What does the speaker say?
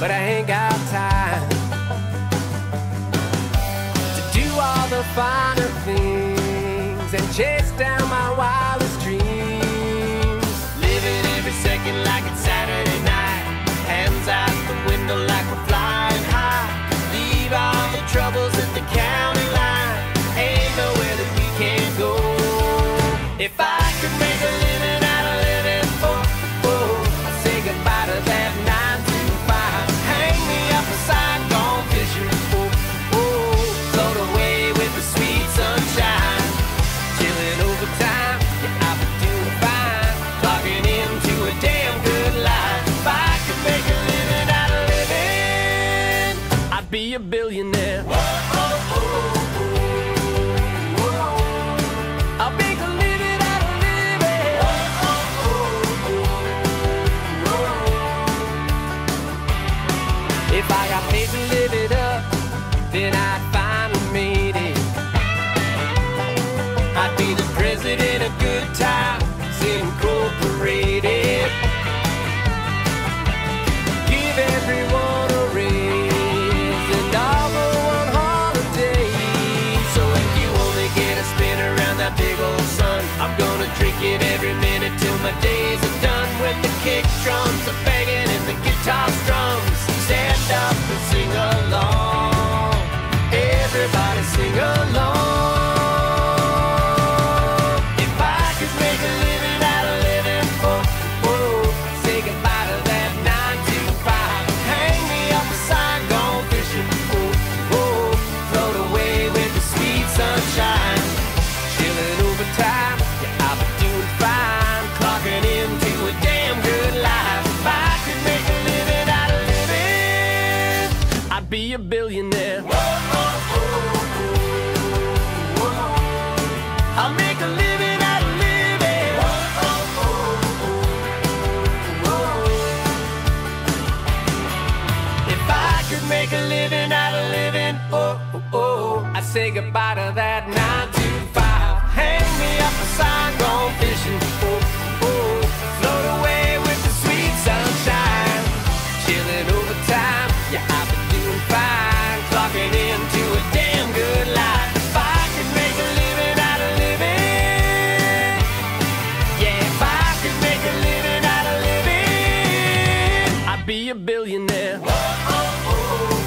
but I ain't got time to do all the finer things and chase down my wildest dreams. Living every second like it's Saturday night, hands out the window like we're flying high. Leave all the troubles at the county line. Ain't nowhere that we can't go. If I could make a be a billionaire. I'll make a living out of living. If I got paid to live it up, then I'd finally made it. I'd be the president of Good minute be a billionaire. I'll make a living out of living. If I could make a living out of living, oh, oh, oh, I'd say goodbye to that nine living out of living, I'd be a billionaire. Oh, oh, oh.